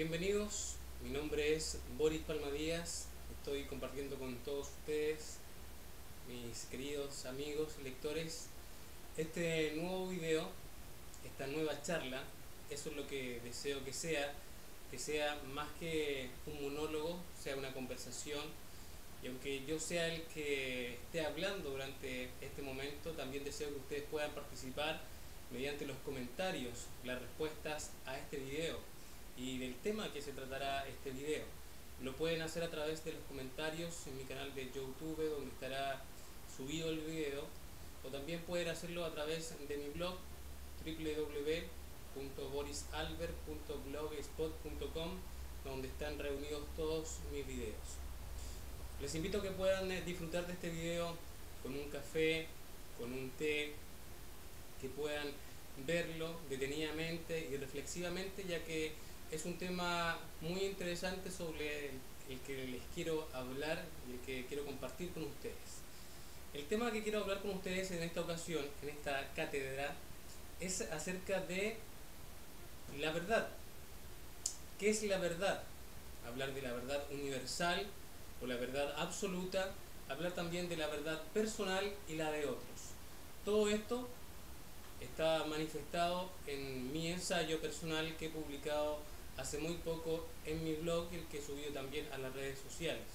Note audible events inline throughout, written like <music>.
Bienvenidos, mi nombre es Boris Palmadías, estoy compartiendo con todos ustedes, mis queridos amigos lectores, este nuevo video, esta nueva charla, eso es lo que deseo que sea, que sea más que un monólogo, sea una conversación, y aunque yo sea el que esté hablando durante este momento, también deseo que ustedes puedan participar mediante los comentarios, las respuestas a este video y del tema que se tratará este video. Lo pueden hacer a través de los comentarios en mi canal de YouTube donde estará subido el video o también pueden hacerlo a través de mi blog www.borisalbert.blogspot.com donde están reunidos todos mis videos. Les invito a que puedan eh, disfrutar de este video con un café, con un té, que puedan verlo detenidamente y reflexivamente, ya que es un tema muy interesante sobre el, que les quiero hablar y el que quiero compartir con ustedes. El tema que quiero hablar con ustedes en esta ocasión, en esta cátedra, es acerca de la verdad. ¿Qué es la verdad? Hablar de la verdad universal o la verdad absoluta, hablar también de la verdad personal y la de otros. Todo esto está manifestado en mi ensayo personal que he publicado hace muy poco en mi blog el que he subido también a las redes sociales.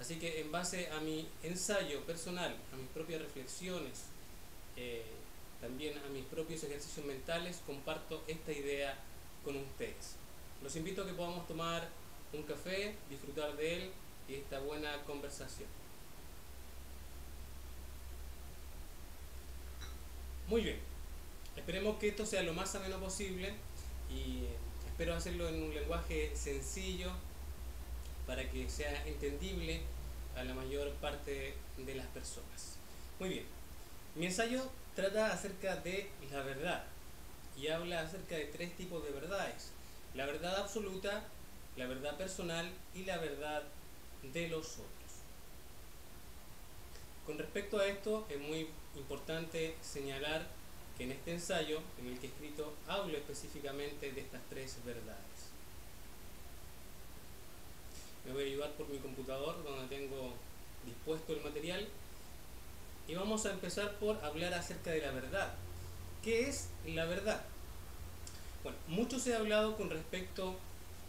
Así que en base a mi ensayo personal, a mis propias reflexiones, eh, también a mis propios ejercicios mentales, comparto esta idea con ustedes. Los invito a que podamos tomar un café, disfrutar de él y esta buena conversación. Muy bien, esperemos que esto sea lo más ameno posible y Espero hacerlo en un lenguaje sencillo para que sea entendible a la mayor parte de las personas. Muy bien, mi ensayo trata acerca de la verdad y habla acerca de tres tipos de verdades. La verdad absoluta, la verdad personal y la verdad de los otros. Con respecto a esto es muy importante señalar en este ensayo, en el que he escrito, hablo específicamente de estas tres verdades. Me voy a ayudar por mi computador, donde tengo dispuesto el material, y vamos a empezar por hablar acerca de la verdad. ¿Qué es la verdad? Bueno, mucho se ha hablado con respecto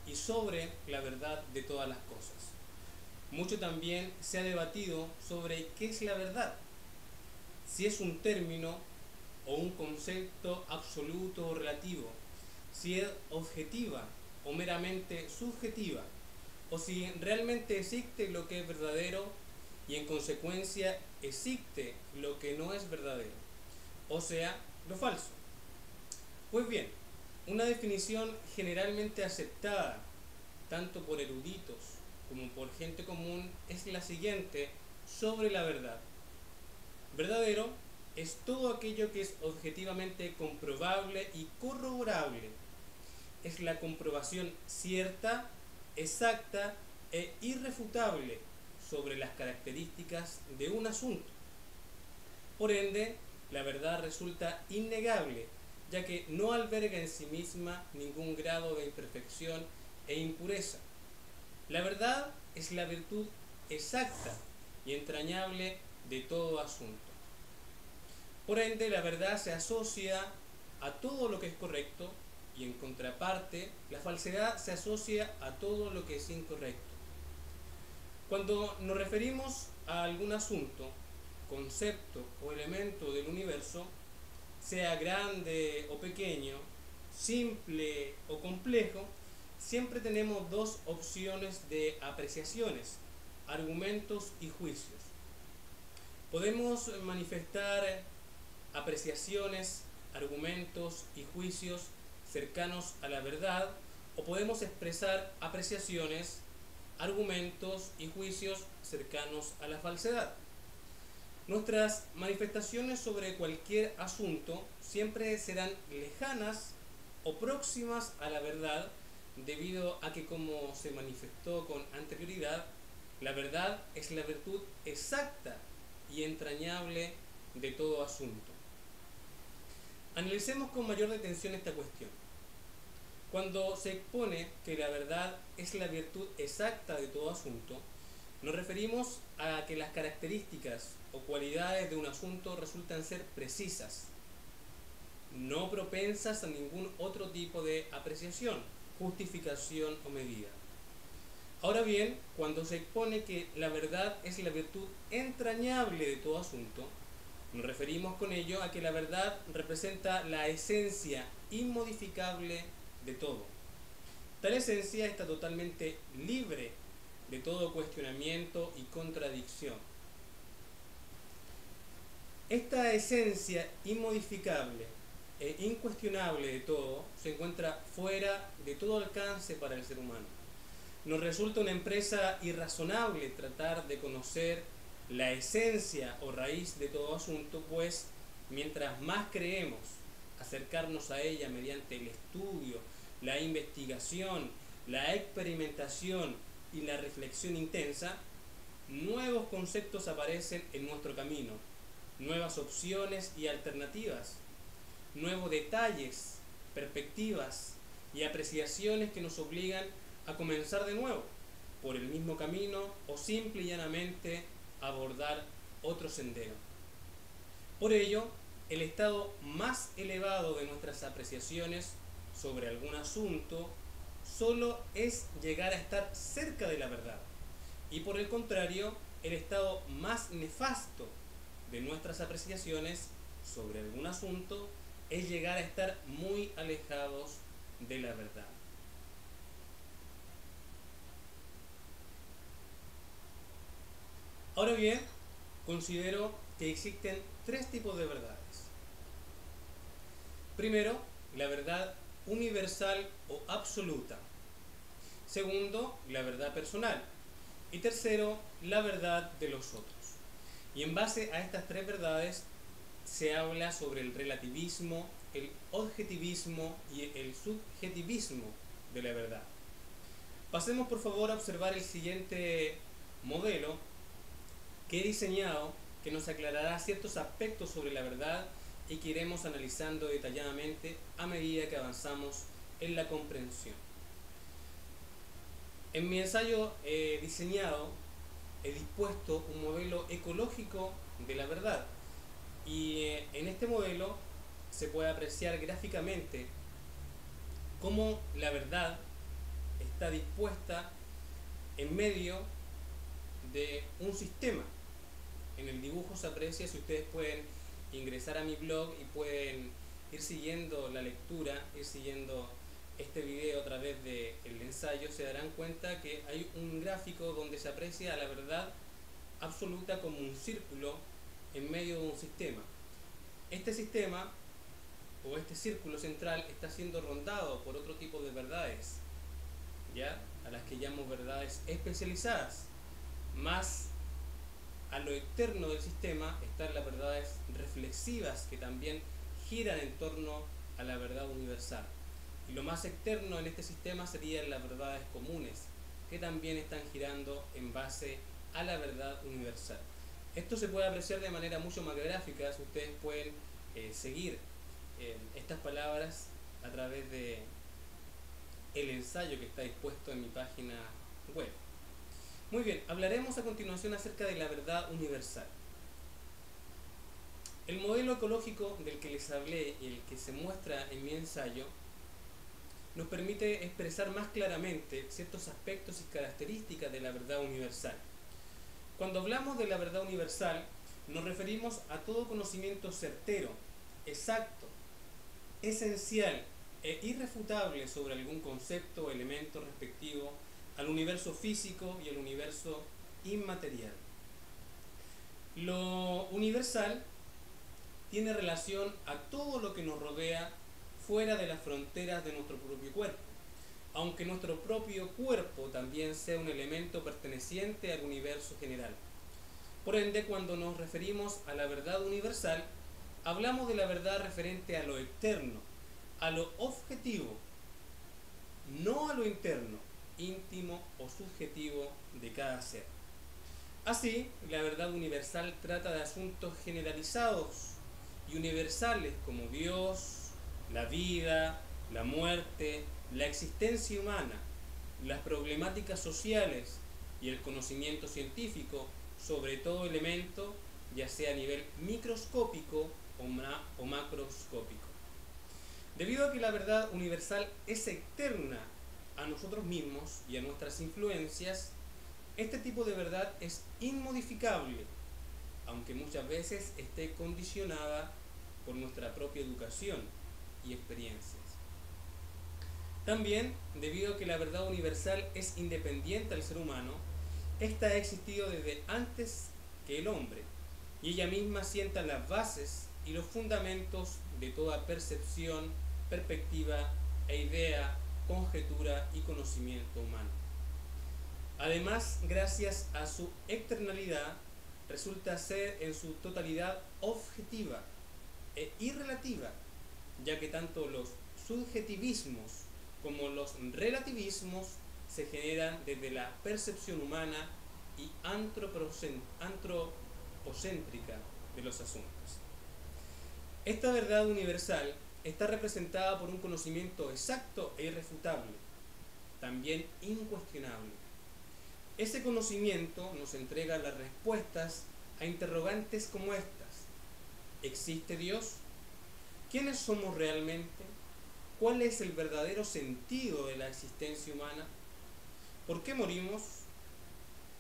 y sobre la verdad de todas las cosas. Mucho también se ha debatido sobre qué es la verdad. Si es un término o un concepto absoluto o relativo, si es objetiva o meramente subjetiva, o si realmente existe lo que es verdadero y en consecuencia existe lo que no es verdadero, o sea, lo falso. Pues bien, una definición generalmente aceptada, tanto por eruditos como por gente común, es la siguiente sobre la verdad. Verdadero es todo aquello que es objetivamente comprobable y corroborable. Es la comprobación cierta, exacta e irrefutable sobre las características de un asunto. Por ende, la verdad resulta innegable, ya que no alberga en sí misma ningún grado de imperfección e impureza. La verdad es la virtud exacta y entrañable de todo asunto. Por ende, la verdad se asocia a todo lo que es correcto y en contraparte, la falsedad se asocia a todo lo que es incorrecto. Cuando nos referimos a algún asunto, concepto o elemento del universo, sea grande o pequeño, simple o complejo, siempre tenemos dos opciones de apreciaciones, argumentos y juicios. Podemos manifestar apreciaciones, argumentos y juicios cercanos a la verdad o podemos expresar apreciaciones, argumentos y juicios cercanos a la falsedad. Nuestras manifestaciones sobre cualquier asunto siempre serán lejanas o próximas a la verdad debido a que como se manifestó con anterioridad, la verdad es la virtud exacta y entrañable de todo asunto. Analicemos con mayor detención esta cuestión. Cuando se expone que la verdad es la virtud exacta de todo asunto, nos referimos a que las características o cualidades de un asunto resultan ser precisas, no propensas a ningún otro tipo de apreciación, justificación o medida. Ahora bien, cuando se expone que la verdad es la virtud entrañable de todo asunto, nos referimos con ello a que la verdad representa la esencia inmodificable de todo. Tal esencia está totalmente libre de todo cuestionamiento y contradicción. Esta esencia inmodificable e incuestionable de todo se encuentra fuera de todo alcance para el ser humano. Nos resulta una empresa irrazonable tratar de conocer la esencia o raíz de todo asunto, pues mientras más creemos acercarnos a ella mediante el estudio, la investigación, la experimentación y la reflexión intensa, nuevos conceptos aparecen en nuestro camino, nuevas opciones y alternativas nuevos detalles, perspectivas y apreciaciones que nos obligan a comenzar de nuevo por el mismo camino o simple y llanamente abordar otro sendero. Por ello, el estado más elevado de nuestras apreciaciones sobre algún asunto solo es llegar a estar cerca de la verdad. Y por el contrario, el estado más nefasto de nuestras apreciaciones sobre algún asunto es llegar a estar muy alejados de la verdad. Ahora bien, considero que existen tres tipos de verdades. Primero, la verdad universal o absoluta. Segundo, la verdad personal. Y tercero, la verdad de los otros. Y en base a estas tres verdades se habla sobre el relativismo, el objetivismo y el subjetivismo de la verdad. Pasemos por favor a observar el siguiente modelo que he diseñado que nos aclarará ciertos aspectos sobre la verdad y que iremos analizando detalladamente a medida que avanzamos en la comprensión. En mi ensayo he diseñado, he dispuesto un modelo ecológico de la verdad, y eh, en este modelo se puede apreciar gráficamente cómo la verdad está dispuesta en medio de un sistema. En el dibujo se aprecia si ustedes pueden ingresar a mi blog y pueden ir siguiendo la lectura, ir siguiendo este video a través del ensayo, se darán cuenta que hay un gráfico donde se aprecia la verdad absoluta como un círculo en medio de un sistema. Este sistema o este círculo central está siendo rondado por otro tipo de verdades, ¿ya? a las que llamo verdades especializadas. Más a lo externo del sistema están las verdades reflexivas que también giran en torno a la verdad universal. Y lo más externo en este sistema serían las verdades comunes, que también están girando en base a la verdad universal. Esto se puede apreciar de manera mucho más gráfica, ustedes pueden eh, seguir eh, estas palabras a través de el ensayo que está dispuesto en mi página web. Muy bien, hablaremos a continuación acerca de la verdad universal. El modelo ecológico del que les hablé y el que se muestra en mi ensayo nos permite expresar más claramente ciertos aspectos y características de la verdad universal. Cuando hablamos de la verdad universal, nos referimos a todo conocimiento certero, exacto, esencial e irrefutable sobre algún concepto o elemento respectivo al universo físico y al universo inmaterial. Lo universal tiene relación a todo lo que nos rodea fuera de las fronteras de nuestro propio cuerpo aunque nuestro propio cuerpo también sea un elemento perteneciente al universo general. Por ende, cuando nos referimos a la verdad universal, hablamos de la verdad referente a lo externo, a lo objetivo, no a lo interno, íntimo o subjetivo de cada ser. Así, la verdad universal trata de asuntos generalizados y universales como Dios, la vida, la muerte, la existencia humana, las problemáticas sociales y el conocimiento científico sobre todo elemento, ya sea a nivel microscópico o, macroscópico. Debido a que la verdad universal es externa a nosotros mismos y a nuestras influencias, este tipo de verdad es inmodificable, aunque muchas veces esté condicionada por nuestra propia educación y experiencias. También, debido a que la verdad universal es independiente al ser humano, esta ha existido desde antes que el hombre, y ella misma sienta las bases y los fundamentos de toda percepción, perspectiva e idea, conjetura y conocimiento humano. Además, gracias a su externalidad, resulta ser en su totalidad objetiva e irrelativa, ya que tanto los subjetivismos como los relativismos se generan desde la percepción humana y antropocéntrica de los asuntos. Esta verdad universal está representada por un conocimiento exacto e irrefutable, también incuestionable. Ese conocimiento nos entrega las respuestas a interrogantes como estas. ¿Existe Dios? ¿Quiénes somos realmente? ¿Cuál es el verdadero sentido de la existencia humana? ¿Por qué morimos?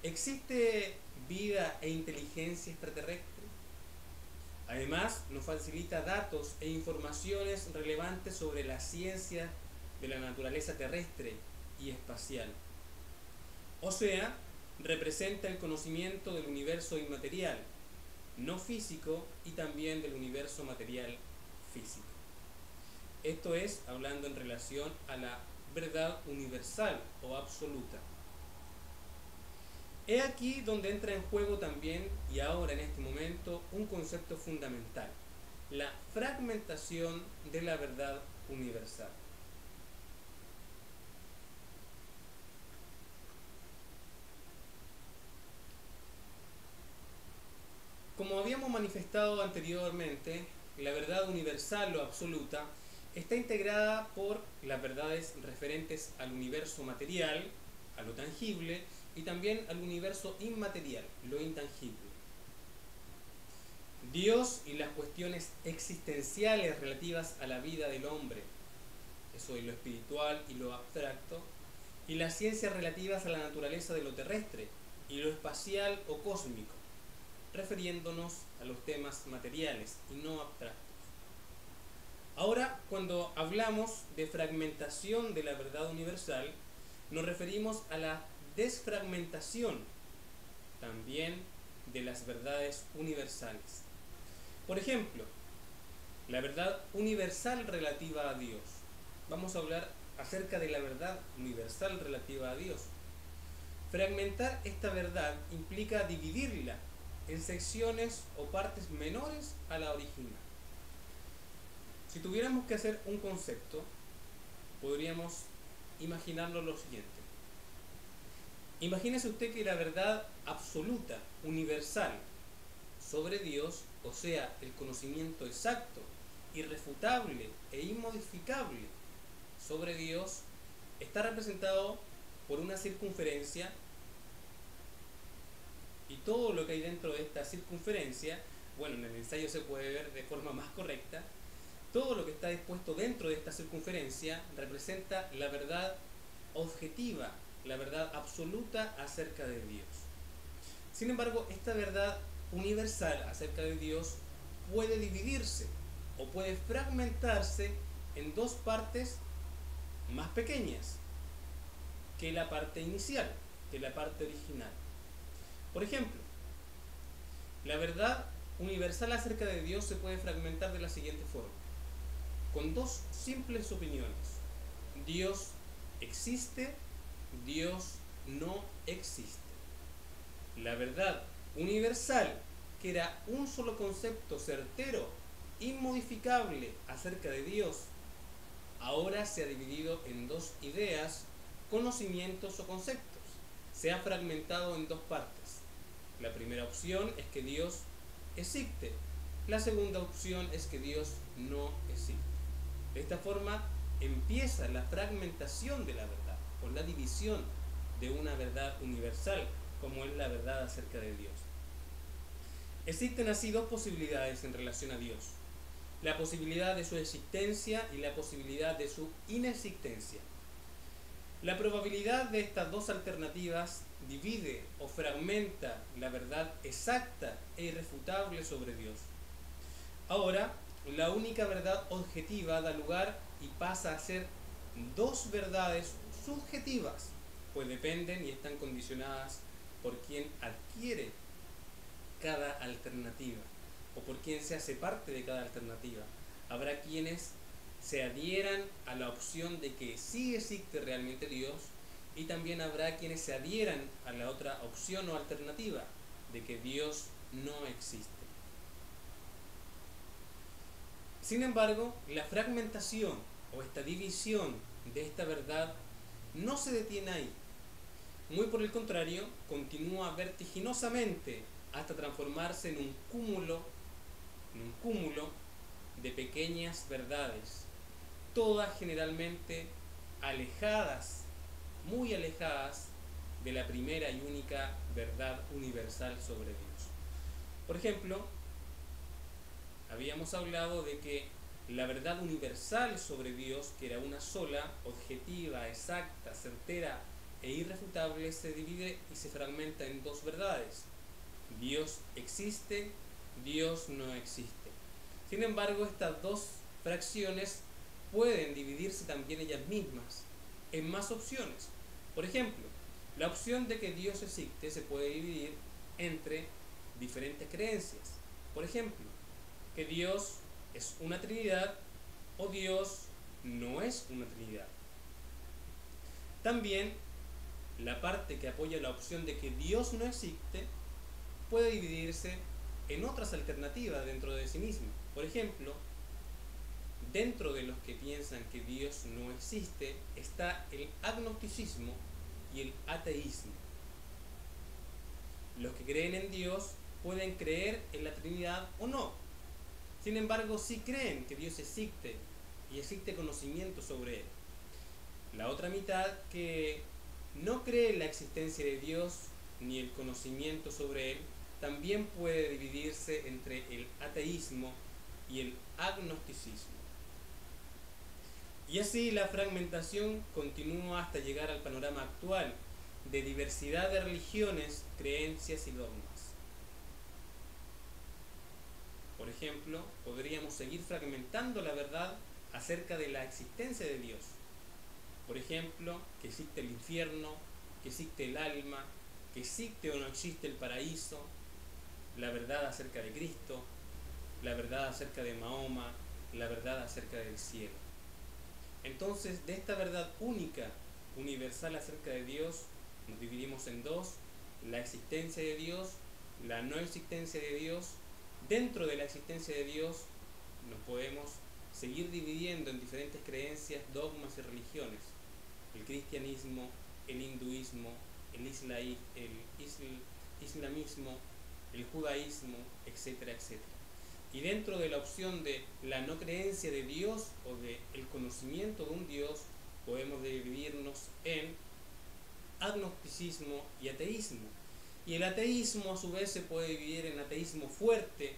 ¿Existe vida e inteligencia extraterrestre? Además, nos facilita datos e informaciones relevantes sobre la ciencia de la naturaleza terrestre y espacial. O sea, representa el conocimiento del universo inmaterial, no físico y también del universo material físico. Esto es hablando en relación a la verdad universal o absoluta. He aquí donde entra en juego también, y ahora en este momento, un concepto fundamental, la fragmentación de la verdad universal. Como habíamos manifestado anteriormente, la verdad universal o absoluta está integrada por las verdades referentes al universo material, a lo tangible, y también al universo inmaterial, lo intangible. Dios y las cuestiones existenciales relativas a la vida del hombre, eso es lo espiritual y lo abstracto, y las ciencias relativas a la naturaleza de lo terrestre y lo espacial o cósmico, refiriéndonos a los temas materiales y no abstractos. Ahora, cuando hablamos de fragmentación de la verdad universal, nos referimos a la desfragmentación también de las verdades universales. Por ejemplo, la verdad universal relativa a Dios. Vamos a hablar acerca de la verdad universal relativa a Dios. Fragmentar esta verdad implica dividirla en secciones o partes menores a la original. Si tuviéramos que hacer un concepto, podríamos imaginarlo lo siguiente. Imagínese usted que la verdad absoluta, universal, sobre Dios, o sea, el conocimiento exacto, irrefutable e inmodificable sobre Dios, está representado por una circunferencia y todo lo que hay dentro de esta circunferencia, bueno, en el ensayo se puede ver de forma más correcta, todo lo que está dispuesto dentro de esta circunferencia representa la verdad objetiva, la verdad absoluta acerca de Dios. Sin embargo, esta verdad universal acerca de Dios puede dividirse o puede fragmentarse en dos partes más pequeñas que la parte inicial, que la parte original. Por ejemplo, la verdad universal acerca de Dios se puede fragmentar de la siguiente forma, con dos simples opiniones. Dios existe Dios no existe. La verdad universal, que era un solo concepto certero, inmodificable acerca de Dios, ahora se ha dividido en dos ideas, conocimientos o conceptos. Se ha fragmentado en dos partes. La primera opción es que Dios existe. La segunda opción es que Dios no existe. De esta forma empieza la fragmentación de la verdad, o la división de una verdad universal, como es la verdad acerca de Dios. Existen así dos posibilidades en relación a Dios. La posibilidad de su existencia y la posibilidad de su inexistencia. La probabilidad de estas dos alternativas divide o fragmenta la verdad exacta e irrefutable sobre Dios. Ahora, la única verdad objetiva da lugar y pasa a ser dos verdades subjetivas, pues dependen y están condicionadas por quien adquiere cada alternativa o por quien se hace parte de cada alternativa. Habrá quienes se adhieran a la opción de que sí existe realmente Dios y también habrá quienes se adhieran a la otra opción o alternativa de que Dios no existe. Sin embargo, la fragmentación o esta división de esta verdad no se detiene ahí. Muy por el contrario, continúa vertiginosamente hasta transformarse en un cúmulo, en un cúmulo de pequeñas verdades, todas generalmente alejadas, muy alejadas de la primera y única verdad universal sobre Dios. Por ejemplo, habíamos hablado de que la verdad universal sobre Dios, que era una sola, objetiva, exacta, certera e irrefutable, se divide y se fragmenta en dos verdades. Dios existe, Dios no existe. Sin embargo, estas dos fracciones pueden dividirse también ellas mismas en más opciones. Por ejemplo, la opción de que Dios existe se puede dividir entre diferentes creencias. Por ejemplo, que Dios es una Trinidad o Dios no es una Trinidad. También la parte que apoya la opción de que Dios no existe puede dividirse en otras alternativas dentro de sí mismo. Por ejemplo, dentro de los que piensan que Dios no existe está el agnosticismo y el ateísmo. Los que creen en Dios pueden creer en la Trinidad o no. Sin embargo, sí creen que Dios existe y existe conocimiento sobre él. La otra mitad que no cree en la existencia de Dios ni el conocimiento sobre él, también puede dividirse entre el ateísmo y el agnosticismo. Y así la fragmentación continúa hasta llegar al panorama actual de diversidad de religiones, creencias y dogmas. Por ejemplo, podríamos seguir fragmentando la verdad acerca de la existencia de Dios. Por ejemplo, que existe el infierno, que existe el alma, que existe o no existe el paraíso, la verdad acerca de Cristo, la verdad acerca de Mahoma, la verdad acerca del cielo. Entonces, de esta verdad única, universal acerca de Dios, nos dividimos en dos, la existencia de Dios, la no existencia de Dios. Dentro de la existencia de Dios nos podemos seguir dividiendo en diferentes creencias, dogmas y religiones. El cristianismo, el hinduismo, el, islamismo, el judaísmo, etcétera, etcétera. Y dentro de la opción de la no creencia de Dios o de conocimiento de un Dios, podemos dividirnos en agnosticismo y ateísmo. Y el ateísmo a su vez se puede dividir en ateísmo fuerte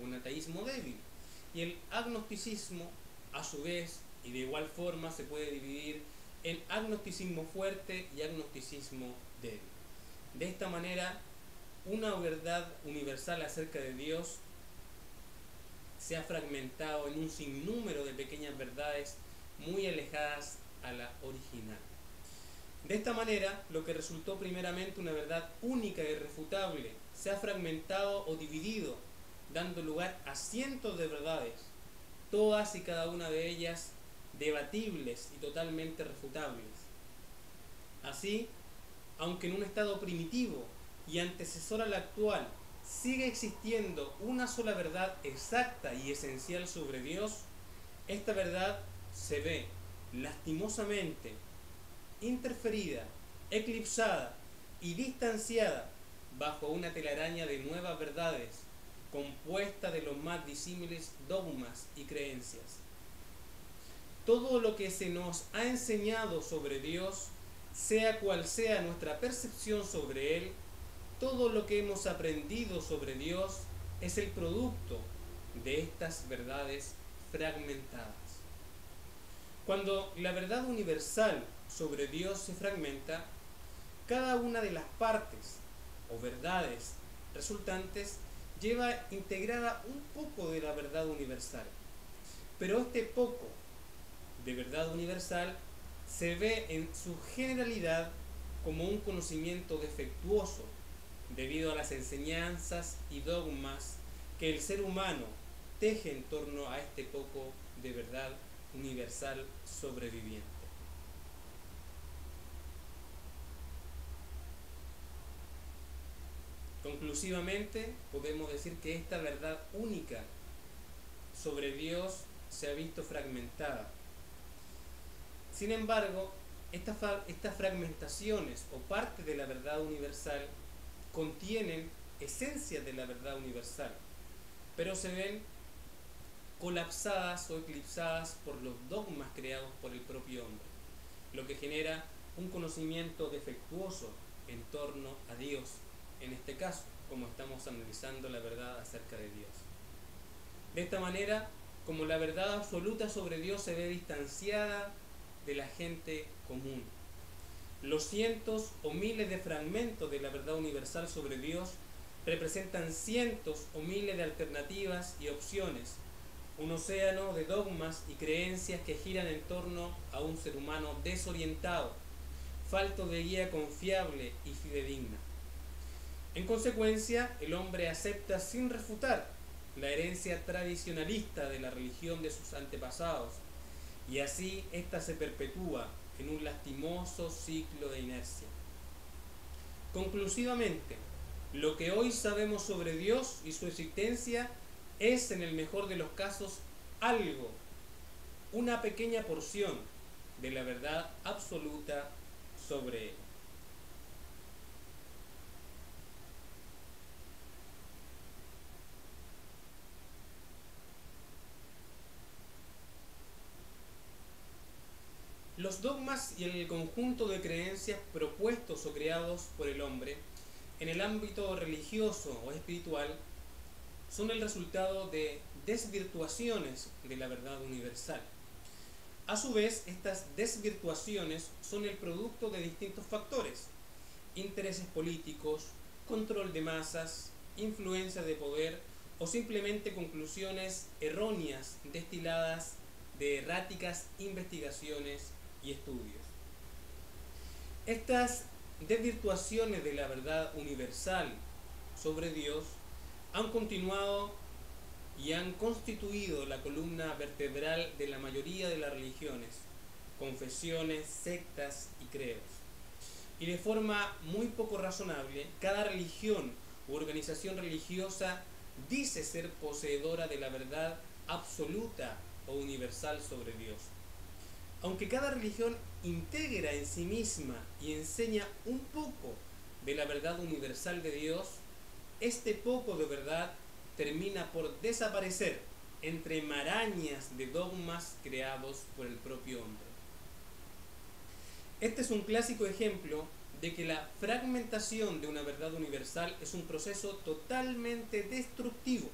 o en ateísmo débil. Y el agnosticismo a su vez y de igual forma se puede dividir en agnosticismo fuerte y agnosticismo débil. De esta manera, una verdad universal acerca de Dios se ha fragmentado en un sinnúmero de pequeñas verdades muy alejadas a la original. De esta manera, lo que resultó primeramente una verdad única e irrefutable se ha fragmentado o dividido, dando lugar a cientos de verdades, todas y cada una de ellas debatibles y totalmente refutables. Así, aunque en un estado primitivo y antecesor al actual, sigue existiendo una sola verdad exacta y esencial sobre Dios, esta verdad se ve lastimosamente interferida, eclipsada y distanciada bajo una telaraña de nuevas verdades, compuesta de los más disímiles dogmas y creencias. todo lo que se nos ha enseñado sobre Dios, sea cual sea nuestra percepción sobre Él, todo lo que hemos aprendido sobre Dios es el producto de estas verdades fragmentadas. Cuando la verdad universal sobre Dios se fragmenta, cada una de las partes o verdades resultantes lleva integrada un poco de la verdad universal. Pero este poco de verdad universal se ve en su generalidad como un conocimiento defectuoso debido a las enseñanzas y dogmas que el ser humano teje en torno a este poco de verdad universal sobreviviente. Conclusivamente, podemos decir que esta verdad única sobre Dios se ha visto fragmentada. Sin embargo, estas, fragmentaciones o parte de la verdad universal contienen esencia de la verdad universal, pero se ven colapsadas o eclipsadas por los dogmas creados por el propio hombre, lo que genera un conocimiento defectuoso en torno a Dios, en este caso, como estamos analizando la verdad acerca de Dios. De esta manera, como la verdad absoluta sobre Dios se ve distanciada de la gente común, los cientos o miles de fragmentos de la verdad universal sobre Dios representan cientos o miles de alternativas y opciones, un océano de dogmas y creencias que giran en torno a un ser humano desorientado, falto de guía confiable y fidedigna. En consecuencia, el hombre acepta sin refutar la herencia tradicionalista de la religión de sus antepasados, y así ésta se perpetúa en un lastimoso ciclo de inercia. Conclusivamente, lo que hoy sabemos sobre Dios y su existencia es en el mejor de los casos algo, una pequeña porción de la verdad absoluta sobre él. Los dogmas y el conjunto de creencias propuestos o creados por el hombre en el ámbito religioso o espiritual son el resultado de desvirtuaciones de la verdad universal. A su vez, estas desvirtuaciones son el producto de distintos factores, intereses políticos, control de masas, influencia de poder o simplemente conclusiones erróneas destiladas de erráticas investigaciones y estudios. Estas desvirtuaciones de la verdad universal sobre Dios han continuado y han constituido la columna vertebral de la mayoría de las religiones, confesiones, sectas y credos. Y de forma muy poco razonable, cada religión u organización religiosa dice ser poseedora de la verdad absoluta o universal sobre Dios. Aunque cada religión integra en sí misma y enseña un poco de la verdad universal de Dios, este poco de verdad termina por desaparecer entre marañas de dogmas creados por el propio hombre. Este es un clásico ejemplo de que la fragmentación de una verdad universal es un proceso totalmente destructivo.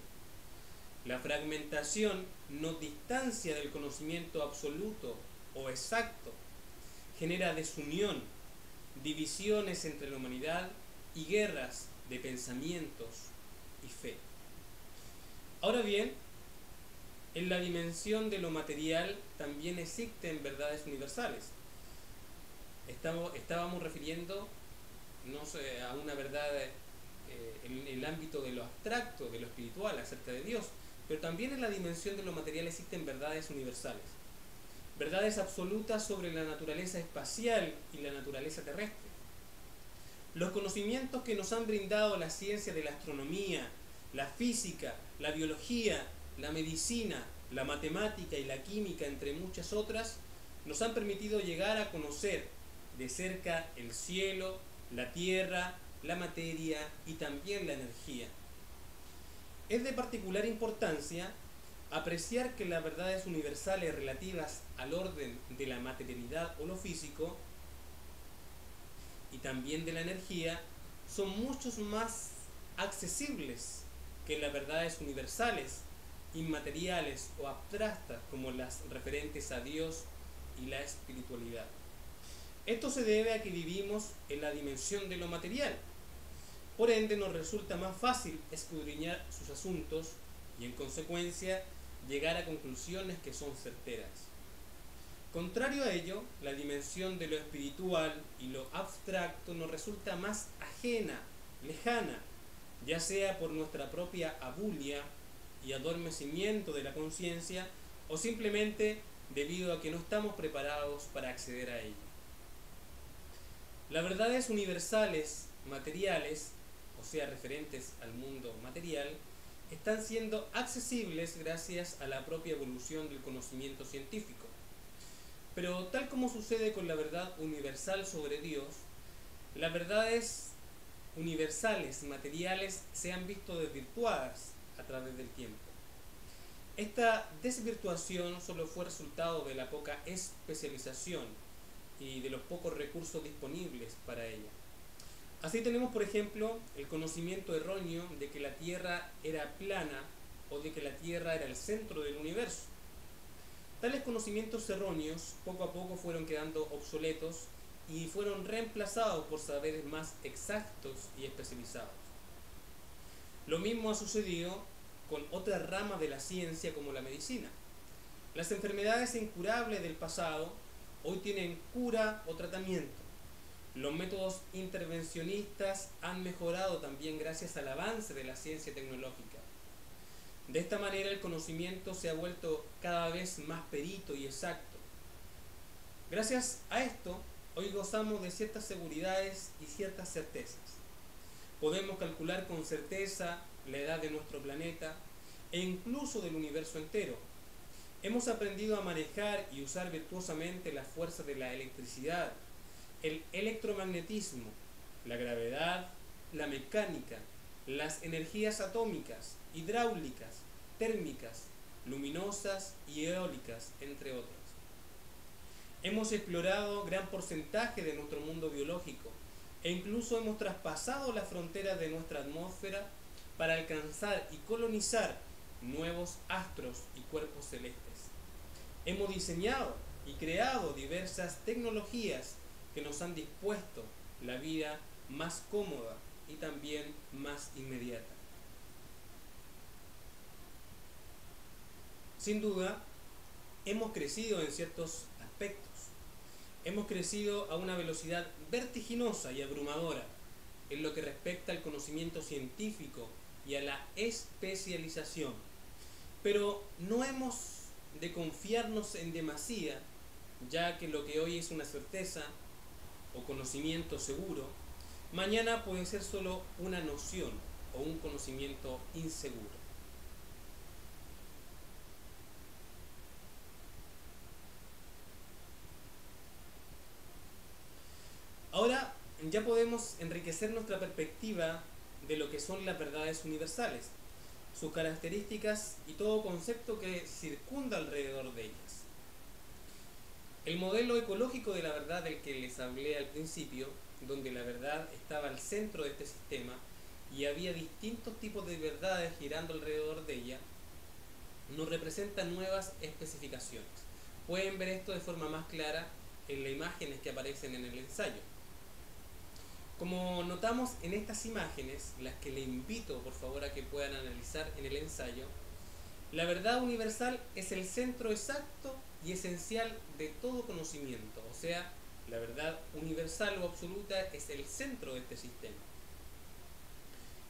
La fragmentación nos distancia del conocimiento absoluto o exacto, genera desunión, divisiones entre la humanidad y guerras de pensamientos y fe. Ahora bien, en la dimensión de lo material también existen verdades universales. Estamos, estábamos refiriendo no sé, a una verdad eh, en el ámbito de lo abstracto, de lo espiritual, acerca de Dios, pero también en la dimensión de lo material existen verdades universales verdades absolutas sobre la naturaleza espacial y la naturaleza terrestre. Los conocimientos que nos han brindado la ciencia de la astronomía, la física, la biología, la medicina, la matemática y la química, entre muchas otras, nos han permitido llegar a conocer de cerca el cielo, la tierra, la materia y también la energía. Es de particular importancia apreciar que las verdades universales relativas al orden de la materialidad o lo físico y también de la energía son muchos más accesibles que las verdades universales, inmateriales o abstractas como las referentes a Dios y la espiritualidad. Esto se debe a que vivimos en la dimensión de lo material. Por ende nos resulta más fácil escudriñar sus asuntos y en consecuencia llegar a conclusiones que son certeras. Contrario a ello, la dimensión de lo espiritual y lo abstracto nos resulta más ajena, lejana, ya sea por nuestra propia abulia y adormecimiento de la conciencia o simplemente debido a que no estamos preparados para acceder a ella. Las verdades universales, materiales, o sea, referentes al mundo material, están siendo accesibles gracias a la propia evolución del conocimiento científico. Pero tal como sucede con la verdad universal sobre Dios, las verdades universales materiales se han visto desvirtuadas a través del tiempo. Esta desvirtuación solo fue resultado de la poca especialización y de los pocos recursos disponibles para ella. Así tenemos, por ejemplo, el conocimiento erróneo de que la Tierra era plana o de que la Tierra era el centro del universo. Tales conocimientos erróneos poco a poco fueron quedando obsoletos y fueron reemplazados por saberes más exactos y especializados. Lo mismo ha sucedido con otras ramas de la ciencia como la medicina. Las enfermedades incurables del pasado hoy tienen cura o tratamiento los métodos intervencionistas han mejorado también gracias al avance de la ciencia tecnológica. De esta manera el conocimiento se ha vuelto cada vez más perito y exacto. Gracias a esto, hoy gozamos de ciertas seguridades y ciertas certezas. Podemos calcular con certeza la edad de nuestro planeta e incluso del universo entero. Hemos aprendido a manejar y usar virtuosamente las fuerzas de la electricidad, el electromagnetismo, la gravedad, la mecánica, las energías atómicas, hidráulicas, térmicas, luminosas y eólicas, entre otras. Hemos explorado gran porcentaje de nuestro mundo biológico e incluso hemos traspasado las fronteras de nuestra atmósfera para alcanzar y colonizar nuevos astros y cuerpos celestes. Hemos diseñado y creado diversas tecnologías nos han dispuesto la vida más cómoda y también más inmediata. Sin duda, hemos crecido en ciertos aspectos. Hemos crecido a una velocidad vertiginosa y abrumadora en lo que respecta al conocimiento científico y a la especialización. Pero no hemos de confiarnos en demasía, ya que lo que hoy es una certeza conocimiento seguro, mañana puede ser solo una noción o un conocimiento inseguro. Ahora ya podemos enriquecer nuestra perspectiva de lo que son las verdades universales, sus características y todo concepto que circunda alrededor de ellas. El modelo ecológico de la verdad del que les hablé al principio, donde la verdad estaba al centro de este sistema y había distintos tipos de verdades girando alrededor de ella, nos representa nuevas especificaciones. Pueden ver esto de forma más clara en las imágenes que aparecen en el ensayo. Como notamos en estas imágenes, las que le invito por favor a que puedan analizar en el ensayo, la verdad universal es el centro exacto y esencial de todo conocimiento, o sea, la verdad universal o absoluta es el centro de este sistema.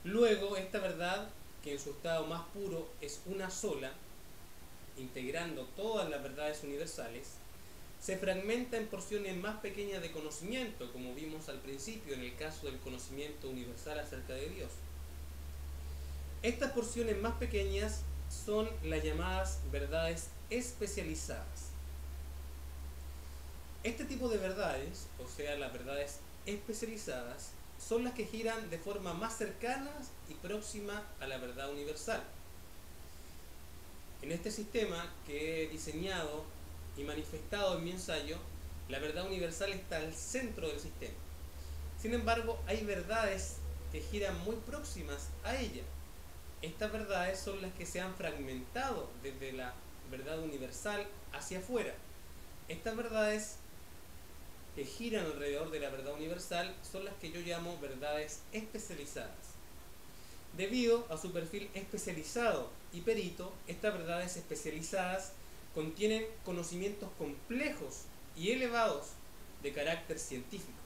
Luego, esta verdad, que en su estado más puro es una sola, integrando todas las verdades universales, se fragmenta en porciones más pequeñas de conocimiento, como vimos al principio en el caso del conocimiento universal acerca de Dios. Estas porciones más pequeñas son las llamadas verdades especializadas. Este tipo de verdades, o sea, las verdades especializadas, son las que giran de forma más cercana y próxima a la verdad universal. En este sistema que he diseñado y manifestado en mi ensayo, la verdad universal está al centro del sistema. Sin embargo, hay verdades que giran muy próximas a ella. Estas verdades son las que se han fragmentado desde la verdad universal hacia afuera. Estas verdades que giran alrededor de la verdad universal son las que yo llamo verdades especializadas. Debido a su perfil especializado y perito, estas verdades especializadas contienen conocimientos complejos y elevados de carácter científico.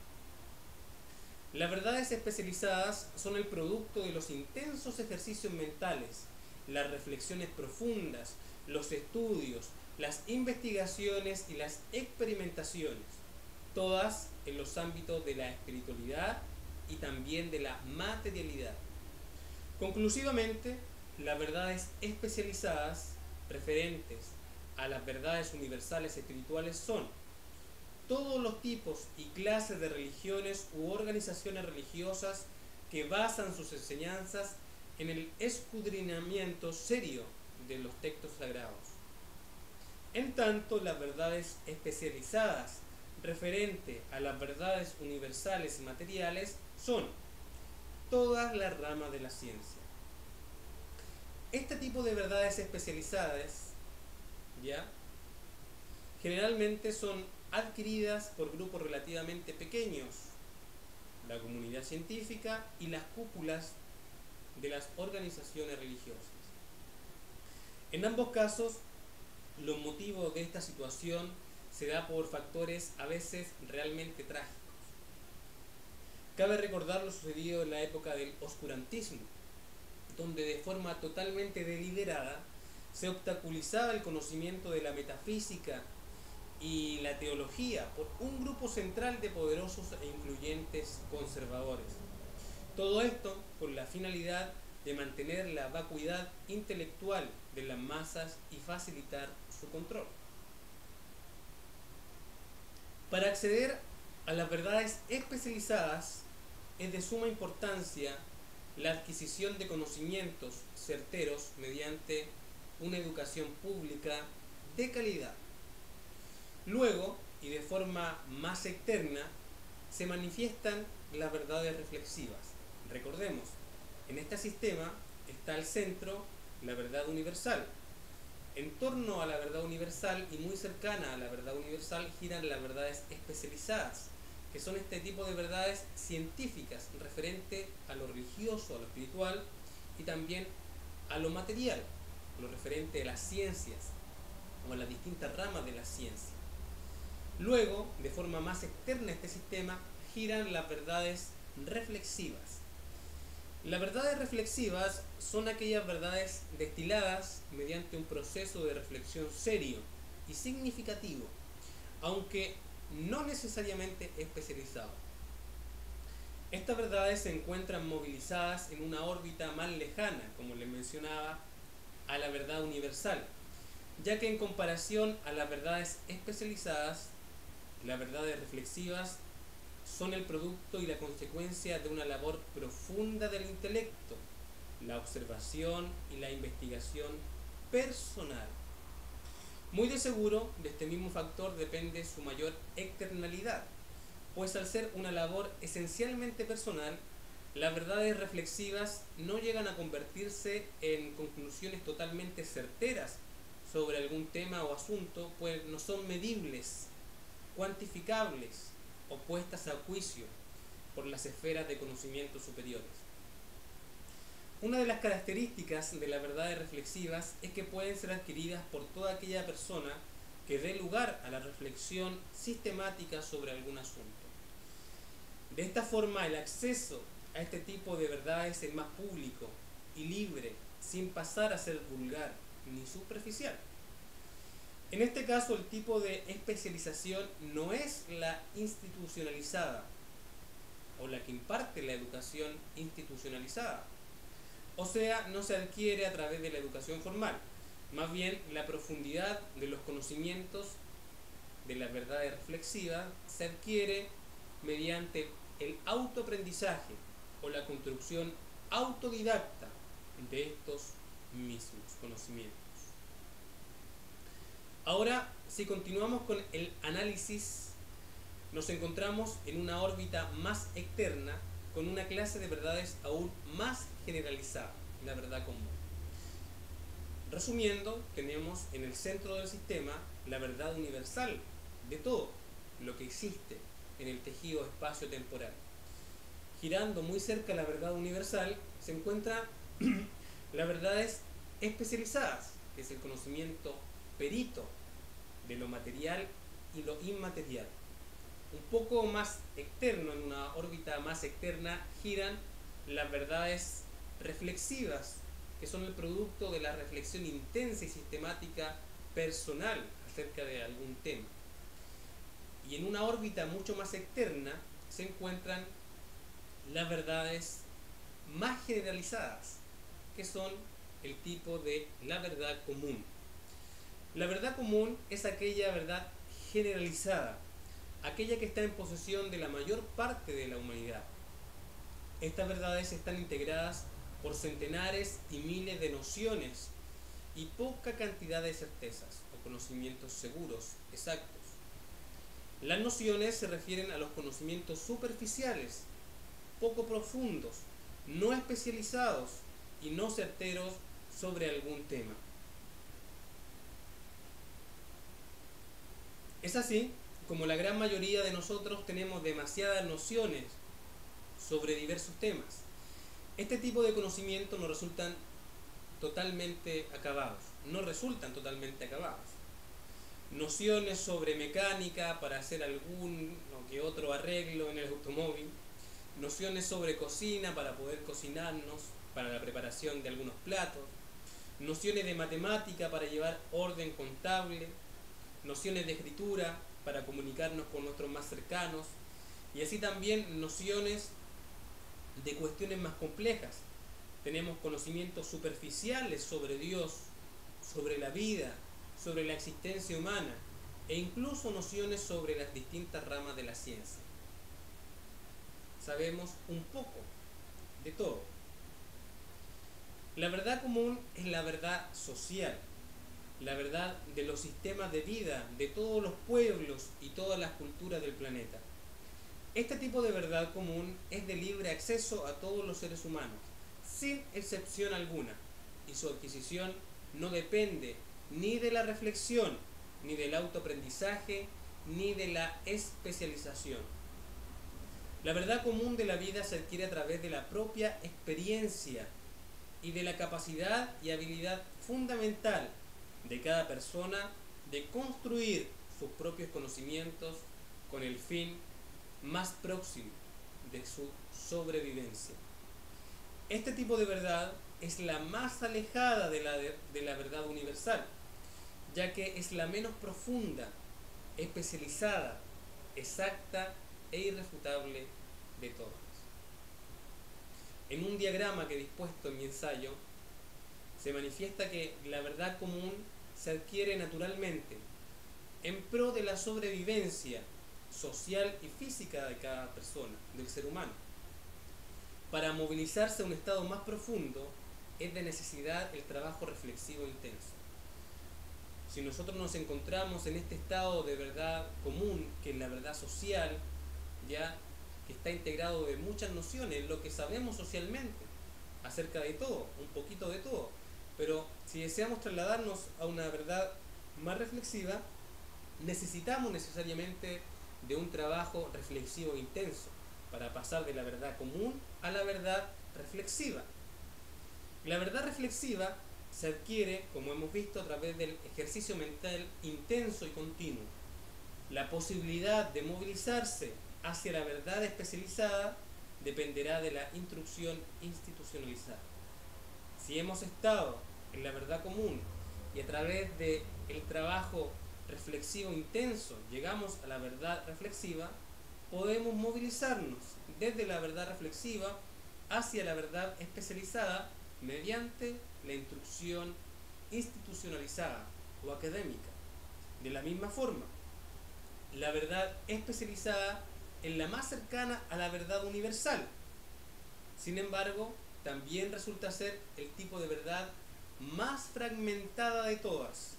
Las verdades especializadas son el producto de los intensos ejercicios mentales, las reflexiones profundas, los estudios, las investigaciones y las experimentaciones, todas en los ámbitos de la espiritualidad y también de la materialidad. Conclusivamente, las verdades especializadas referentes a las verdades universales espirituales son todos los tipos y clases de religiones u organizaciones religiosas que basan sus enseñanzas en el escudriñamiento serio de los textos sagrados. En tanto, las verdades especializadas referente a las verdades universales y materiales son todas las ramas de la ciencia. Este tipo de verdades especializadas, ¿ya? Generalmente son adquiridas por grupos relativamente pequeños, la comunidad científica y las cúpulas de las organizaciones religiosas. En ambos casos, los motivos de esta situación se da por factores a veces realmente trágicos. Cabe recordar lo sucedido en la época del oscurantismo, donde de forma totalmente deliberada se obstaculizaba el conocimiento de la metafísica y la teología por un grupo central de poderosos e influyentes conservadores. Todo esto con la finalidad de mantener la vacuidad intelectual de las masas y facilitar su control. Para acceder a las verdades especializadas es de suma importancia la adquisición de conocimientos certeros mediante una educación pública de calidad. Luego, y de forma más externa, se manifiestan las verdades reflexivas. Recordemos, en este sistema está al centro la verdad universal. En torno a la verdad universal y muy cercana a la verdad universal giran las verdades especializadas, que son este tipo de verdades científicas referente a lo religioso, a lo espiritual y también a lo material, lo referente a las ciencias o a las distintas ramas de la ciencia. Luego, de forma más externa a este sistema, giran las verdades reflexivas. Las verdades reflexivas son aquellas verdades destiladas mediante un proceso de reflexión serio y significativo, aunque no necesariamente especializado. Estas verdades se encuentran movilizadas en una órbita más lejana, como les mencionaba, a la verdad universal, ya que en comparación a las verdades especializadas, las verdades reflexivas son el producto y la consecuencia de una labor profunda del intelecto, la observación y la investigación personal. Muy de seguro, de este mismo factor depende su mayor externalidad, pues al ser una labor esencialmente personal, las verdades reflexivas no llegan a convertirse en conclusiones totalmente certeras sobre algún tema o asunto, pues no son medibles cuantificables o puestas a juicio por las esferas de conocimiento superiores. Una de las características de las verdades reflexivas es que pueden ser adquiridas por toda aquella persona que dé lugar a la reflexión sistemática sobre algún asunto. De esta forma, el acceso a este tipo de verdades es más público y libre, sin pasar a ser vulgar ni superficial. En este caso, el tipo de especialización no es la institucionalizada o la que imparte la educación institucionalizada. O sea, no se adquiere a través de la educación formal. Más bien, la profundidad de los conocimientos de la verdad reflexiva se adquiere mediante el autoaprendizaje o la construcción autodidacta de estos mismos conocimientos. Ahora, si continuamos con el análisis, nos encontramos en una órbita más externa con una clase de verdades aún más generalizada, la verdad común. Resumiendo, tenemos en el centro del sistema la verdad universal de todo lo que existe en el tejido espacio-temporal. Girando muy cerca de la verdad universal se encuentran <clears throat> las verdades especializadas, que es el conocimiento perito de lo material y lo inmaterial. Un poco más externo, en una órbita más externa, giran las verdades reflexivas, que son el producto de la reflexión intensa y sistemática personal acerca de algún tema. Y en una órbita mucho más externa se encuentran las verdades más generalizadas, que son el tipo de la verdad común. La verdad común es aquella verdad generalizada, aquella que está en posesión de la mayor parte de la humanidad. Estas verdades están integradas por centenares y miles de nociones y poca cantidad de certezas o conocimientos seguros, exactos. Las nociones se refieren a los conocimientos superficiales, poco profundos, no especializados y no certeros sobre algún tema. Es así como la gran mayoría de nosotros tenemos demasiadas nociones sobre diversos temas. Este tipo de conocimientos no resultan totalmente acabados, no resultan totalmente acabados. Nociones sobre mecánica para hacer algún o que otro arreglo en el automóvil, nociones sobre cocina para poder cocinarnos, para la preparación de algunos platos, nociones de matemática para llevar orden contable, nociones de escritura para comunicarnos con nuestros más cercanos y así también nociones de cuestiones más complejas. Tenemos conocimientos superficiales sobre Dios, sobre la vida, sobre la existencia humana e incluso nociones sobre las distintas ramas de la ciencia. Sabemos un poco de todo. La verdad común es la verdad social, la verdad de los sistemas de vida de todos los pueblos y todas las culturas del planeta. Este tipo de verdad común es de libre acceso a todos los seres humanos, sin excepción alguna, y su adquisición no depende ni de la reflexión, ni del autoaprendizaje, ni de la especialización. La verdad común de la vida se adquiere a través de la propia experiencia y de la capacidad y habilidad fundamental de cada persona de construir sus propios conocimientos con el fin más próximo de su sobrevivencia. Este tipo de verdad es la más alejada de la, de, la verdad universal, ya que es la menos profunda, especializada, exacta e irrefutable de todas. En un diagrama que he dispuesto en mi ensayo, se manifiesta que la verdad común se adquiere naturalmente en pro de la sobrevivencia social y física de cada persona, del ser humano. Para movilizarse a un estado más profundo es de necesidad el trabajo reflexivo intenso. Si nosotros nos encontramos en este estado de verdad común, que es la verdad social, ya que está integrado de muchas nociones, lo que sabemos socialmente acerca de todo, un poquito de todo, pero si deseamos trasladarnos a una verdad más reflexiva, necesitamos necesariamente de un trabajo reflexivo intenso para pasar de la verdad común a la verdad reflexiva. La verdad reflexiva se adquiere, como hemos visto, a través del ejercicio mental intenso y continuo. La posibilidad de movilizarse hacia la verdad especializada dependerá de la instrucción institucionalizada. Si hemos estado en la verdad común y a través del el trabajo reflexivo intenso llegamos a la verdad reflexiva, podemos movilizarnos desde la verdad reflexiva hacia la verdad especializada mediante la instrucción institucionalizada o académica. De la misma forma, la verdad especializada es la más cercana a la verdad universal. Sin embargo, también resulta ser el tipo de verdad más fragmentada de todas,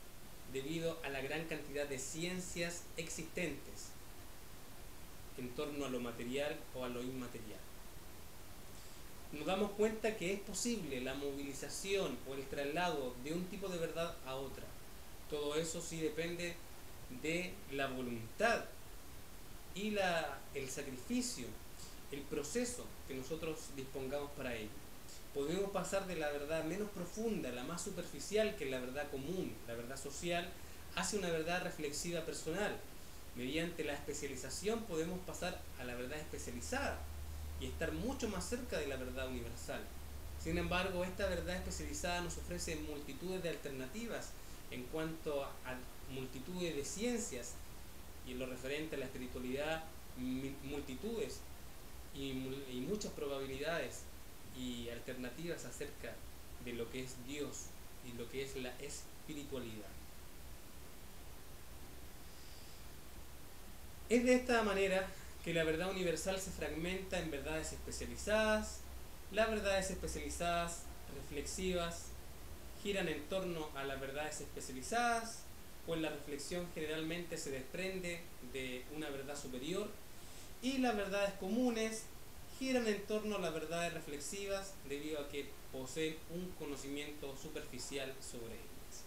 debido a la gran cantidad de ciencias existentes en torno a lo material o a lo inmaterial. Nos damos cuenta que es posible la movilización o el traslado de un tipo de verdad a otra. Todo eso sí depende de la voluntad y la, el sacrificio, el proceso que nosotros dispongamos para ello. Podemos pasar de la verdad menos profunda, la más superficial, que es la verdad común, la verdad social, hacia una verdad reflexiva personal. Mediante la especialización podemos pasar a la verdad especializada y estar mucho más cerca de la verdad universal. Sin embargo, esta verdad especializada nos ofrece multitudes de alternativas en cuanto a multitudes de ciencias y en lo referente a la espiritualidad, multitudes y, y muchas probabilidades y alternativas acerca de lo que es Dios y lo que es la espiritualidad. Es de esta manera que la verdad universal se fragmenta en verdades especializadas. Las verdades especializadas reflexivas giran en torno a las verdades especializadas, pues la reflexión generalmente se desprende de una verdad superior y las verdades comunes giran en torno a las verdades reflexivas debido a que poseen un conocimiento superficial sobre ellas.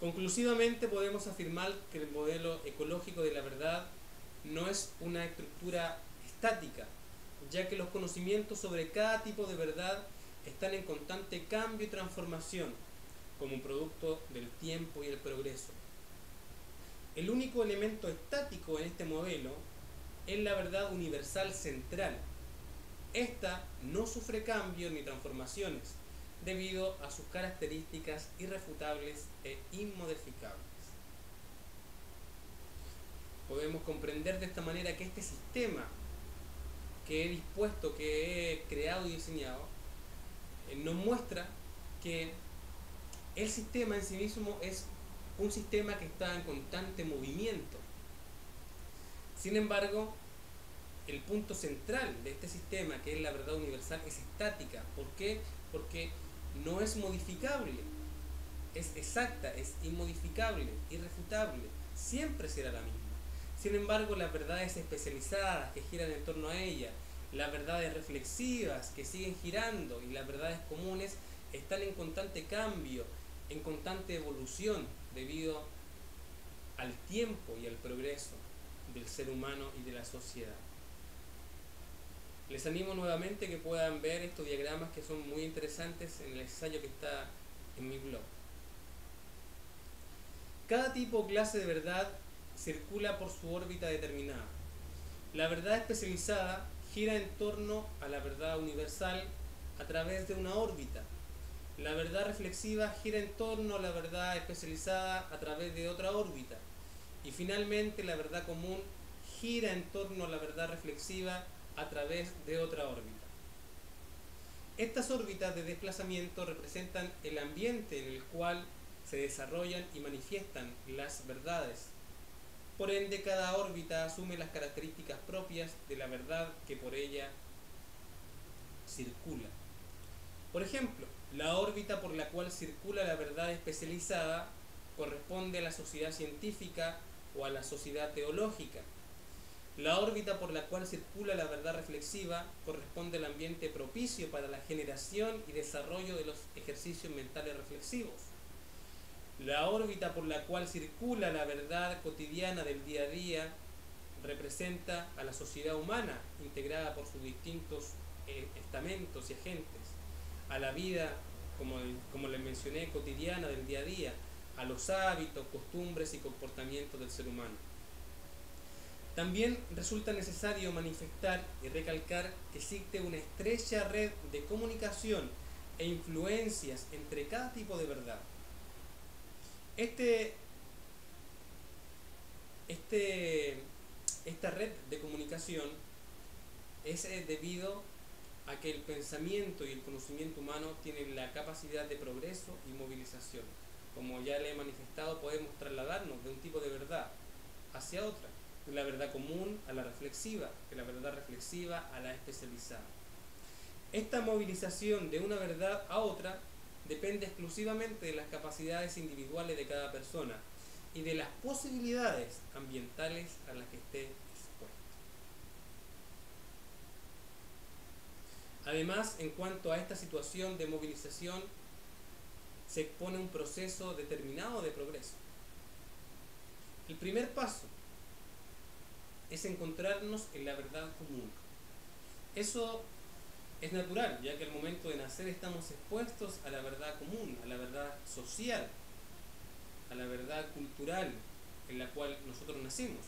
Conclusivamente podemos afirmar que el modelo ecológico de la verdad no es una estructura estática, ya que los conocimientos sobre cada tipo de verdad están en constante cambio y transformación como un producto del tiempo y el progreso. El único elemento estático en este modelo es la verdad universal central. Esta no sufre cambios ni transformaciones debido a sus características irrefutables e inmodificables. Podemos comprender de esta manera que este sistema que he dispuesto, que he creado y diseñado, eh, nos muestra que el sistema en sí mismo es un sistema que está en constante movimiento. Sin embargo, el punto central de este sistema, que es la verdad universal, es estática. ¿Por qué? Porque no es modificable, es exacta, es inmodificable, irrefutable, siempre será la misma. Sin embargo, las verdades especializadas que giran en torno a ella, las verdades reflexivas que siguen girando y las verdades comunes están en constante cambio, en constante evolución debido al tiempo y al progreso del ser humano y de la sociedad. Les animo nuevamente que puedan ver estos diagramas que son muy interesantes en el ensayo que está en mi blog. Cada tipo o clase de verdad circula por su órbita determinada. La verdad especializada gira en torno a la verdad universal a través de una órbita. La verdad reflexiva gira en torno a la verdad especializada a través de otra órbita. Y finalmente la verdad común gira en torno a la verdad reflexiva a través de otra órbita. Estas órbitas de desplazamiento representan el ambiente en el cual se desarrollan y manifiestan las verdades. Por ende, cada órbita asume las características propias de la verdad que por ella circula. Por ejemplo, la órbita por la cual circula la verdad especializada corresponde a la sociedad científica o a la sociedad teológica, la órbita por la cual circula la verdad reflexiva corresponde al ambiente propicio para la generación y desarrollo de los ejercicios mentales reflexivos. La órbita por la cual circula la verdad cotidiana del día a día representa a la sociedad humana integrada por sus distintos eh, estamentos y agentes, a la vida, como, como les mencioné, cotidiana del día a día, a los hábitos, costumbres y comportamientos del ser humano. También resulta necesario manifestar y recalcar que existe una estrecha red de comunicación e influencias entre cada tipo de verdad. Este, este, esta red de comunicación es eh, debido a que el pensamiento y el conocimiento humano tienen la capacidad de progreso y movilización. Como ya le he manifestado, podemos trasladarnos de un tipo de verdad hacia otra de la verdad común a la reflexiva, de la verdad reflexiva a la especializada. Esta movilización de una verdad a otra depende exclusivamente de las capacidades individuales de cada persona y de las posibilidades ambientales a las que esté expuesto. Además, en cuanto a esta situación de movilización, se expone un proceso determinado de progreso. El primer paso es encontrarnos en la verdad común. Eso es natural, ya que al momento de nacer estamos expuestos a la verdad común, a la verdad social, a la verdad cultural en la cual nosotros nacimos.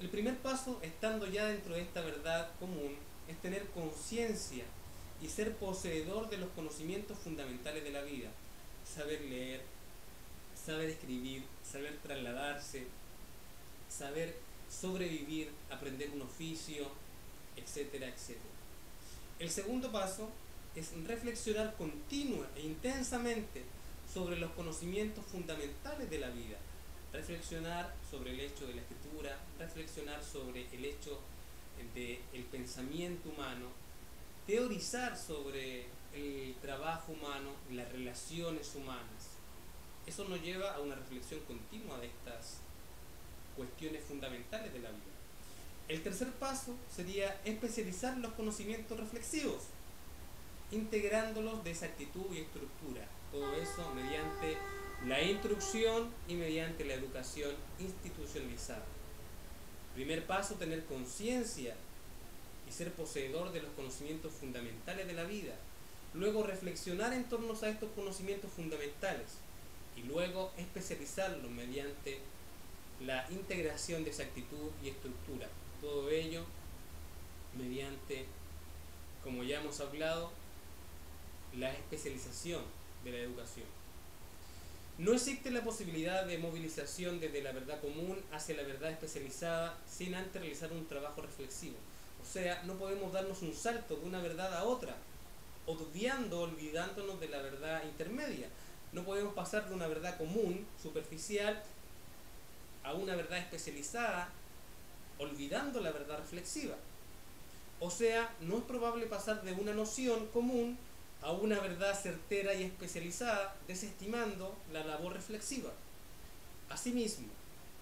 El primer paso, estando ya dentro de esta verdad común, es tener conciencia y ser poseedor de los conocimientos fundamentales de la vida. Saber leer, saber escribir, saber trasladarse, saber sobrevivir, aprender un oficio, etcétera, etcétera. El segundo paso es reflexionar continua e intensamente sobre los conocimientos fundamentales de la vida. Reflexionar sobre el hecho de la escritura, reflexionar sobre el hecho del pensamiento humano, teorizar sobre el trabajo humano, las relaciones humanas. Eso nos lleva a una reflexión continua de estas cuestiones fundamentales de la vida. El tercer paso sería especializar los conocimientos reflexivos, integrándolos de exactitud y estructura. Todo eso mediante la instrucción y mediante la educación institucionalizada. Primer paso, tener conciencia y ser poseedor de los conocimientos fundamentales de la vida. Luego reflexionar en torno a estos conocimientos fundamentales y luego especializarlos mediante la integración de exactitud y estructura. Todo ello mediante, como ya hemos hablado, la especialización de la educación. No existe la posibilidad de movilización desde la verdad común hacia la verdad especializada sin antes realizar un trabajo reflexivo. O sea, no podemos darnos un salto de una verdad a otra, obviando, olvidándonos de la verdad intermedia. No podemos pasar de una verdad común, superficial, a una verdad especializada olvidando la verdad reflexiva. O sea, no es probable pasar de una noción común a una verdad certera y especializada, desestimando la labor reflexiva. Asimismo,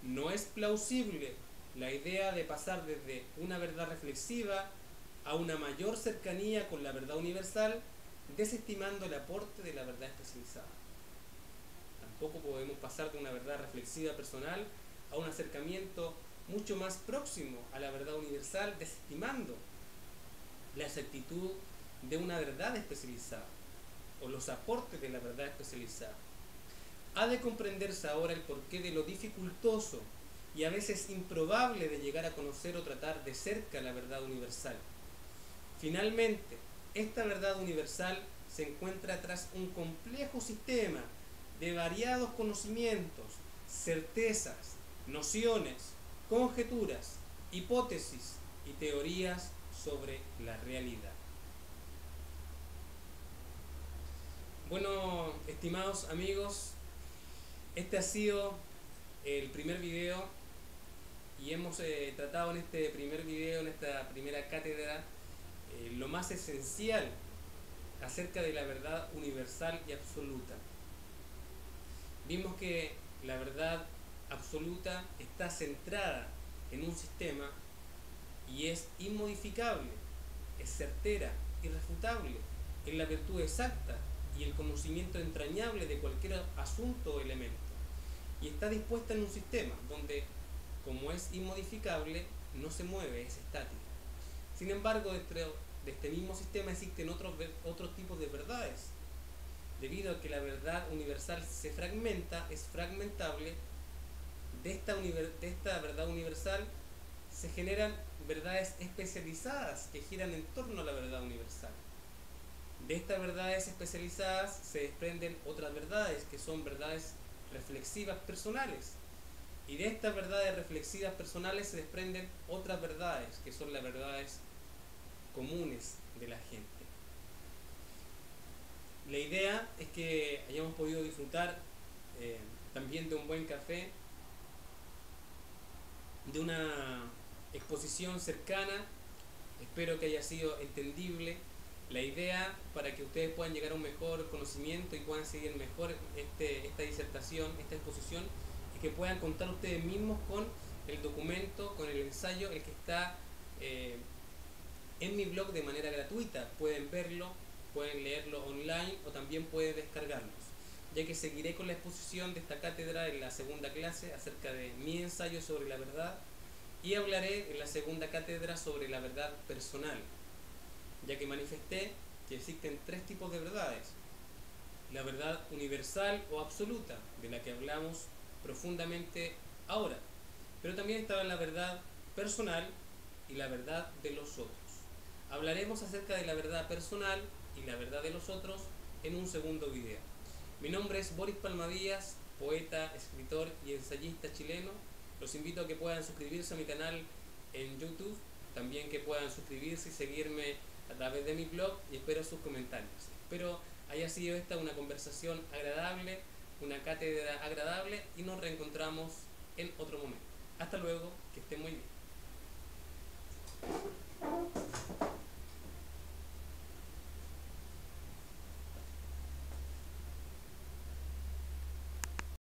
no es plausible la idea de pasar desde una verdad reflexiva a una mayor cercanía con la verdad universal, desestimando el aporte de la verdad especializada. Tampoco podemos pasar de una verdad reflexiva personal a un acercamiento mucho más próximo a la verdad universal, desestimando la exactitud de una verdad especializada o los aportes de la verdad especializada. Ha de comprenderse ahora el porqué de lo dificultoso y a veces improbable de llegar a conocer o tratar de cerca la verdad universal. Finalmente, esta verdad universal se encuentra tras un complejo sistema de variados conocimientos, certezas, nociones, conjeturas, hipótesis y teorías sobre la realidad. Bueno, estimados amigos, este ha sido el primer video y hemos eh, tratado en este primer video, en esta primera cátedra, eh, lo más esencial acerca de la verdad universal y absoluta. Vimos que la verdad absoluta está centrada en un sistema y es inmodificable, es certera, irrefutable, en la virtud exacta y el conocimiento entrañable de cualquier asunto o elemento. Y está dispuesta en un sistema donde, como es inmodificable, no se mueve, es estática. Sin embargo, de este mismo sistema existen otros, otros tipos de verdades. Debido a que la verdad universal se fragmenta, es fragmentable, de esta, verdad universal se generan verdades especializadas que giran en torno a la verdad universal. De estas verdades especializadas se desprenden otras verdades que son verdades reflexivas personales. Y de estas verdades reflexivas personales se desprenden otras verdades que son las verdades comunes de la gente. La idea es que hayamos podido disfrutar eh, también de un buen café de una exposición cercana, espero que haya sido entendible La idea para que ustedes puedan llegar a un mejor conocimiento y puedan seguir mejor este, esta disertación, esta exposición, es que puedan contar ustedes mismos con el documento, con el ensayo, el que está eh, en mi blog de manera gratuita. Pueden verlo, pueden leerlo online o también pueden descargarlos, ya que seguiré con la exposición de esta cátedra en la segunda clase acerca de mi ensayo sobre la verdad y hablaré en la segunda cátedra sobre la verdad personal ya que manifesté que existen tres tipos de verdades. La verdad universal o absoluta, de la que hablamos profundamente ahora. Pero también estaba la verdad personal y la verdad de los otros. Hablaremos acerca de la verdad personal y la verdad de los otros en un segundo video. Mi nombre es Boris Palmadías, poeta, escritor y ensayista chileno. Los invito a que puedan suscribirse a mi canal en YouTube, también que puedan suscribirse y seguirme a través de mi blog y espero sus comentarios. Espero haya sido esta una conversación agradable, una cátedra agradable y nos reencontramos en otro momento. Hasta luego, que estén muy bien.